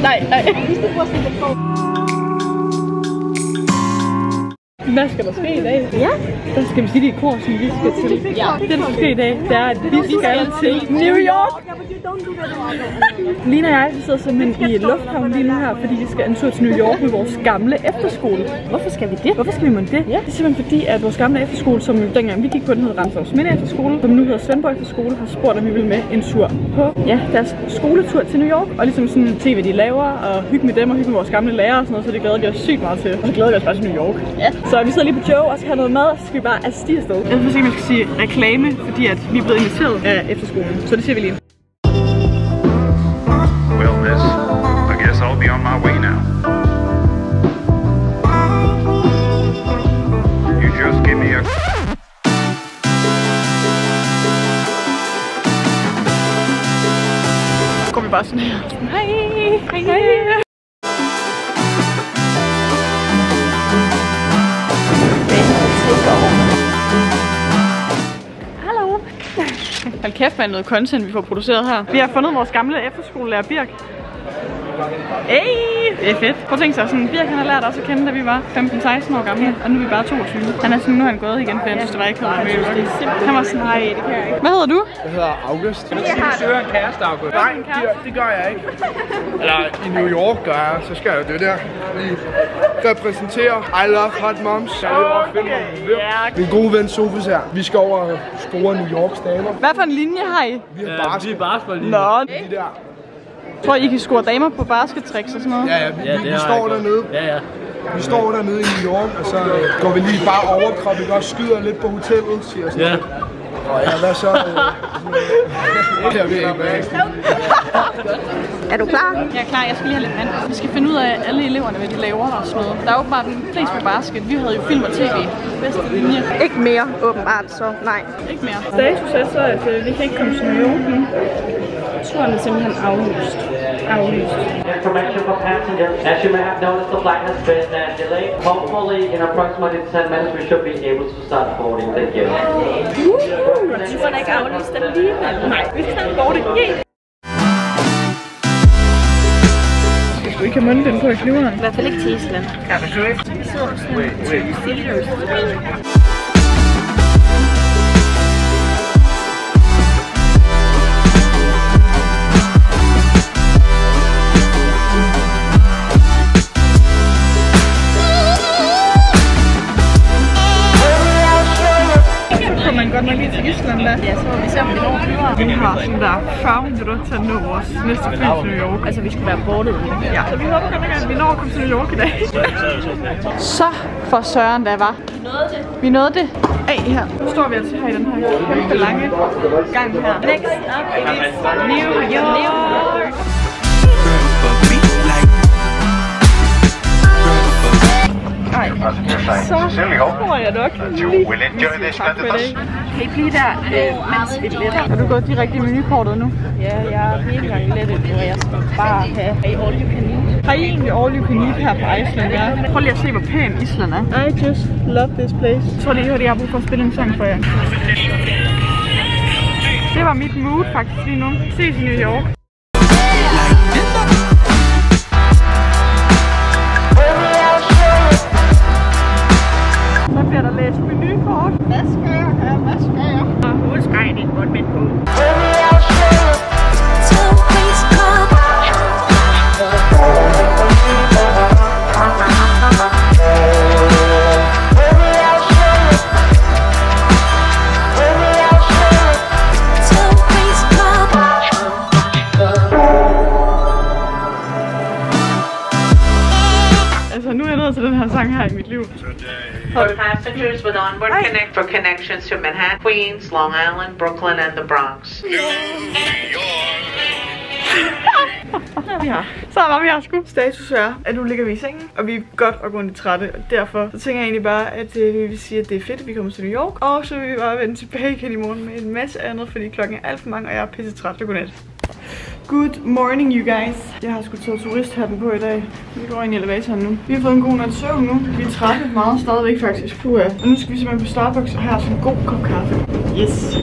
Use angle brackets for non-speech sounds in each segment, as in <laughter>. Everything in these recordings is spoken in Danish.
No, no. Hvad skal der ske i dag? Ja. Der skal vi sige det i kor, som vi skal til. Ja. Det, der skal ske i dag, det er, at vi skal til New York. Lina og jeg vi sidder simpelthen i lufthavnen lige nu her, fordi vi skal en tur til New York med vores gamle efterskole. Hvorfor skal vi det? Hvorfor skal vi måtte det? Ja. Det er simpelthen fordi, at vores gamle efterskole, som dengang vi gik på, den hed Ramshavs Minde Efterskole, som nu hedder Svendborg Efterskole, har spurgt, om vi vil med en tur på ja, deres skoletur til New York, og ligesom sådan se, hvad de laver, og hygge med dem og hygge med vores gamle lærere og sådan noget, så det glæder vi os sygt meget til. Og så glæder vi os bare til New York. Ja. Så vi sidder lige på Joe og skal have noget mad, og så skal vi bare afsted afsted. Jeg synes ikke, man skal sige reklame, fordi at vi er blevet inviteret af efterskolen. Så det siger vi lige. Well, miss, I guess I'll be on my way now. You just give me a Så går vi bare sådan her. Hej, hej, hej. Kæft med noget content, vi får produceret her. Vi har fundet vores gamle efterskolelærer Birk. Hey, det er fedt. Prøv at tænke sig, sådan, Birk han har lært os at kende, da vi var 15-16 år gamle, og nu er vi bare 22. Han er sådan, nu er han gået igen, for jeg synes, det var ikke noget med er. Han var sådan, nej, det kan jeg ikke. Hvad hedder du? Jeg hedder August. Jeg har søger en kæreste, August. Nej, det, det gør jeg ikke. Eller i New York gør jeg, så skal jeg det der. Vi repræsenterer I Love Hot Moms. Okay, okay. ja. Min gode ven Sofus her. Vi skal over og score New Yorks damer. Hvad for en linje har I? Vi har bare Vi er basketball lige. Nå, de der. Tror I, I kan score damer på baskettricks og sådan noget? Ja, ja, vi, Ja, vi, det vi har står dernede. Ja, ja. Vi står dernede i New York, og så øh, går vi lige bare overkrop. Vi går skyder lidt på hotellet, siger sådan Ja. Og ja, hvad så? Øh, jeg ved ikke, Er du klar? Jeg er klar, jeg skal lige have lidt vand. Vi skal finde ud af alle eleverne, hvad de laver og sådan noget. Der er åbenbart flest på basket. Vi havde jo film og tv. Bedste linje. Ikke mere, åbenbart, så nej. Ikke mere. Status er så, at øh, vi kan ikke komme til New York nu. Turen er simpelthen aflyst. Aflyst. Information for passengers. As you may have noticed, the flight has been uh, delayed. Hopefully, in approximately 10 minutes, we should be able to start boarding. Thank you. Turen er ikke aflyst alligevel. Nej, vi skal gå det helt. Skulle ikke have mundbind på i flyveren. I hvert fald ikke til Island. Så minutter til at nå vores næste fly til New York. Altså, vi skal være bortet. Ja, så vi håber godt nok, at vi når at komme til New York i dag. Så for søren, der var. Vi nåede det. Vi nåede det. Af her. Nu står vi altså her i den her kæmpe lange gang her. Next up is New York. Ej, så tror jeg nok lige, you will enjoy vi this siger tak for dag. Kan I blive der, øh, mens vi letter? Har du gået direkte i menukortet nu? Ja, jeg er helt gang lettet, og jeg skal bare have all you can eat. Har I egentlig all you can eat her på Iceland? Ja. Prøv lige at se, hvor pæn Island er. I just love this place. Jeg tror lige, at jeg har brug for at spille en sang for jer. Det var mit mood faktisk lige nu. Ses i New York. For connections to Manhattan, Queens, Long Island, Brooklyn, and the Bronx. Ja. <laughs> Så var vi her sgu. Status er, at nu ligger vi i sengen, og vi er godt og grundigt trætte. Og derfor så tænker jeg egentlig bare, at øh, vi vil sige, at det er fedt, at vi kommer til New York. Og så vil vi bare vende tilbage igen i morgen med en masse andet, fordi klokken er alt for mange, og jeg er pisse træt. Godnat. Good morning, you guys. Jeg har sgu taget turisthatten på i dag. Vi går ind i elevatoren nu. Vi har fået en god nat søvn nu. Vi er trætte meget stadigvæk faktisk. Puh, ja. Og nu skal vi simpelthen på Starbucks og have os en god kop kaffe. Yes.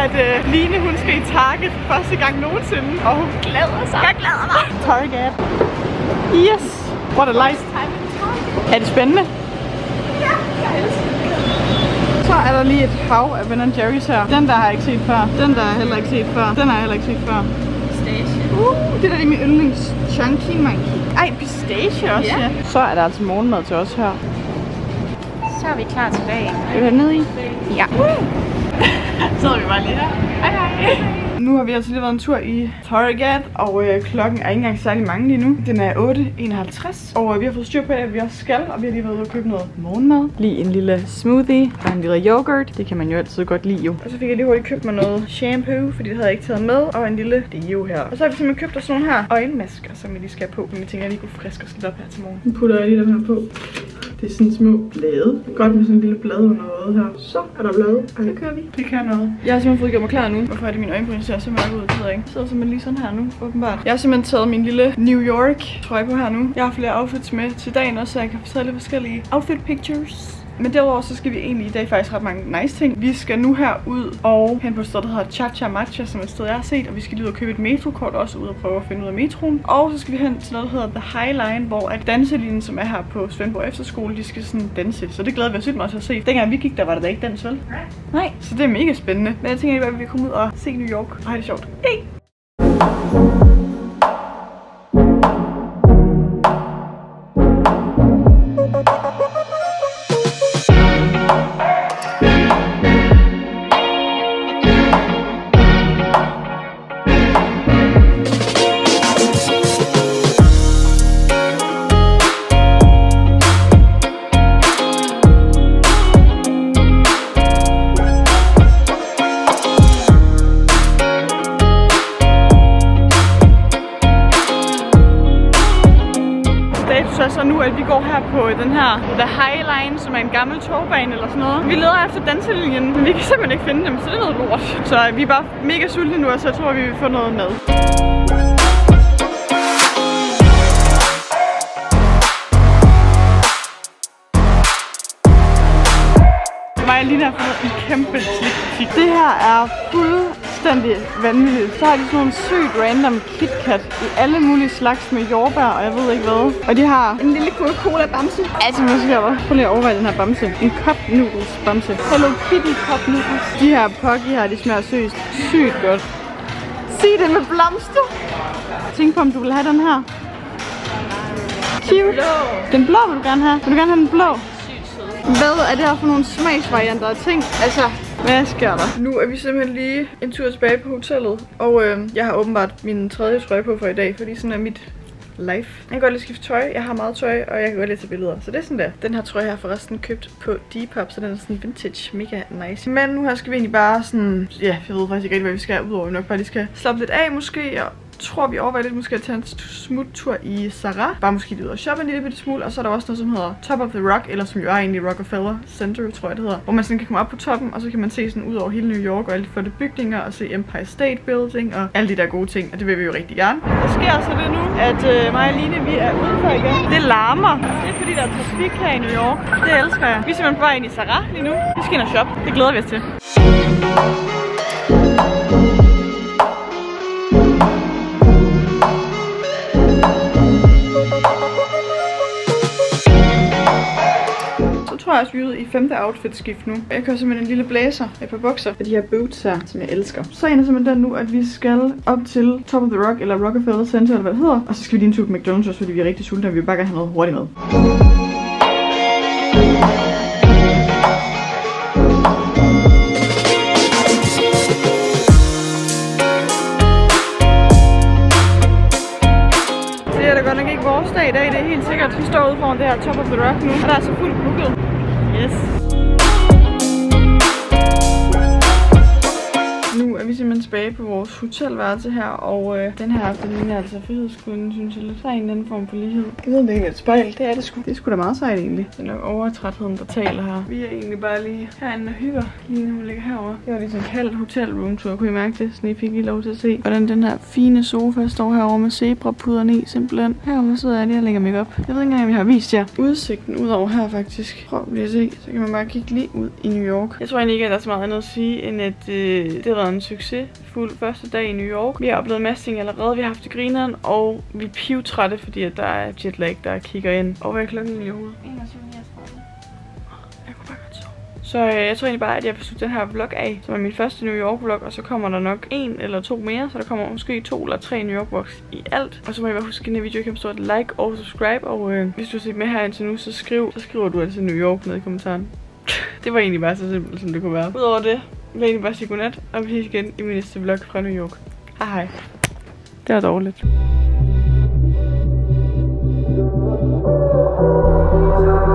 at øh, Line hun skal i Target første gang nogensinde, og hun glæder sig. Jeg glæder mig. Target. Yes. What a life. Er det spændende? Ja, jeg elsker så er der lige et hav af Ben Jerry's her. Den der har jeg ikke set før. Den der har jeg heller ikke set før. Den har jeg heller ikke set før. Station. Uh, det der er min yndlings Chunky Monkey. Ej, pistache også, Ja. ja. Så er der altså morgenmad til os her. Så er vi klar til dagen. Vil du have ned i? Ja. <laughs> Så er vi bare lige her. Hej hej. Nu har vi altså lige været en tur i Target, og øh, klokken er ikke engang særlig mange lige nu. Den er 8.51, og øh, vi har fået styr på, at vi også skal, og vi har lige været ude og købe noget morgenmad. Lige en lille smoothie og en lille yoghurt. Det kan man jo altid godt lide jo. Og så fik jeg lige hurtigt købt mig noget shampoo, fordi det havde jeg ikke taget med, og en lille deo her. Og så har vi simpelthen købt os sådan nogle her øjenmasker, som vi lige skal have på. Men vi tænker, at jeg lige kunne friske os lidt op her til morgen. Nu putter jeg lige dem her på. Det er sådan små blade. Godt med sådan en lille blad under øjet her. Så er der blade. Og så kører vi. Det kan noget. Jeg har simpelthen fået gjort mig klar nu. Hvorfor er det mine øjenbryn ser så mørke ud? Det ved jeg ikke. Sidder simpelthen lige sådan her nu, åbenbart. Jeg har simpelthen taget min lille New York trøje på her nu. Jeg har flere outfits med til dagen også, så jeg kan få taget lidt forskellige outfit pictures. Men derudover så skal vi egentlig i dag faktisk ret mange nice ting. Vi skal nu her ud og hen på et sted, der hedder Cha Cha Matcha, som er et sted, jeg har set. Og vi skal lige ud og købe et metrokort også ud og prøve at finde ud af metroen. Og så skal vi hen til noget, der hedder The High Line, hvor at danselinjen, som er her på Svendborg Efterskole, de skal sådan danse. Så det glæder vi os sygt meget til at se. Dengang vi gik, der var der da ikke dans, vel? Nej. Nej, så det er mega spændende. Men jeg tænker, at vi kan komme ud og se New York og have det sjovt. Hey! Nu, at vi går her på den her The High Line, som er en gammel togbane eller sådan noget. Vi leder efter danselinjen, men vi kan simpelthen ikke finde dem, så det er noget lort. Så øh, vi er bare mega sultne nu, og så jeg tror, vi vil få noget mad. Mig Lina har fundet en kæmpe slikbutik. Det her er fuld fuldstændig vanvittigt. Så har de sådan nogle sygt random KitKat i alle mulige slags med jordbær og jeg ved ikke hvad. Og de har en lille Coca-Cola bamse. Altså, hvad sker der? Prøv lige at overveje den her bamse. En cup noodles bamse. Hello Kitty cup noodles. De her Poggy her, de smager seriøst sygt godt. Sig det med blomster. Tænk på, om du vil have den her. Cute. Den blå vil du gerne have. Vil du gerne have den blå? Hvad er det her for nogle smagsvarianter af ting? Altså, hvad sker der? Nu er vi simpelthen lige en tur tilbage på hotellet. Og øh, jeg har åbenbart min tredje trøje på for i dag, fordi sådan er mit life. Jeg kan godt lide skifte tøj. Jeg har meget tøj, og jeg kan godt lide tage billeder. Så det er sådan der. Den her trøje har jeg forresten købt på Depop, så den er sådan vintage. Mega nice. Men nu her skal vi egentlig bare sådan... Ja, jeg ved faktisk ikke rigtig, hvad vi skal. Udover at vi nok bare lige skal slappe lidt af måske. Og tror, vi overvejer lidt måske at tage en smuttur i Sarah. Bare måske lige ud og shoppe en lille bitte smule. Og så er der også noget, som hedder Top of the Rock, eller som jo er egentlig Rockefeller Center, tror jeg det hedder. Hvor man sådan kan komme op på toppen, og så kan man se sådan ud over hele New York og alle de flotte bygninger, og se Empire State Building og alle de der gode ting. Og det vil vi jo rigtig gerne. Der sker altså det nu, at øh, mig og Line, vi er udenfor igen. Det larmer. Det er fordi, der er trafik her i New York. Det elsker jeg. Vi er simpelthen på vej ind i Sarah lige nu. Vi skal ind og shoppe. Det glæder vi os til. Thank you jeg også, ude i femte outfit-skift nu. Jeg kører simpelthen en lille blazer et par bukser af de her boots her, som jeg elsker. Så er simpelthen den nu, at vi skal op til Top of the Rock, eller Rockefeller Center, eller hvad det hedder. Og så skal vi lige en tur på McDonald's også, fordi vi er rigtig sultne, og vi vil bare gerne have noget hurtigt med. Det er da godt nok ikke vores dag i dag, det er helt sikkert. Vi står ude foran det her Top of the Rock nu, og der er så fuldt booket. Yes. Vi simpelthen tilbage på vores hotelværelse her, og øh, den her aften ligner altså frihedskunden, synes jeg lidt. Der er en anden form for lighed. Jeg ved, det er et spejl. Det er det sgu. Det er sgu da meget sejt egentlig. Det er nok overtrætheden, der taler her. Vi er egentlig bare lige herinde og hygger. Lige nu ligger herovre. Det var lige sådan en halv hotelroomtur, kunne I mærke det? Så I fik lige lov til at se, hvordan den her fine sofa står herovre med zebrapuderne i, simpelthen. Herovre sidder jeg lige og lægger make op. Jeg ved ikke engang, om jeg har vist jer udsigten ud over her faktisk. Prøv lige at se, så kan man bare kigge lige ud i New York. Jeg tror egentlig ikke, at der er så meget andet at sige, end at øh, det har været en succesfuld første dag i New York. Vi har oplevet en masse ting allerede. Vi har haft det grineren, og vi er pivtrætte, fordi at der er jetlag, der kigger ind. Og hvad er klokken egentlig? 21.39. Jeg kunne bare godt sove. Så øh, jeg tror egentlig bare, at jeg vil slutte den her vlog af, som er min første New York vlog, og så kommer der nok en eller to mere, så der kommer måske to eller tre New York vlogs i alt. Og så må I bare huske, at den her video kan stort like og subscribe, og øh, hvis du har set med her indtil nu, så, skriv, så skriver du altså New York ned i kommentaren. <laughs> det var egentlig bare så simpelt, som det kunne være. Udover det, vil jeg egentlig bare sige godnat, og vi ses igen i min næste vlog fra New York. Hej hej. Det var dårligt. Thank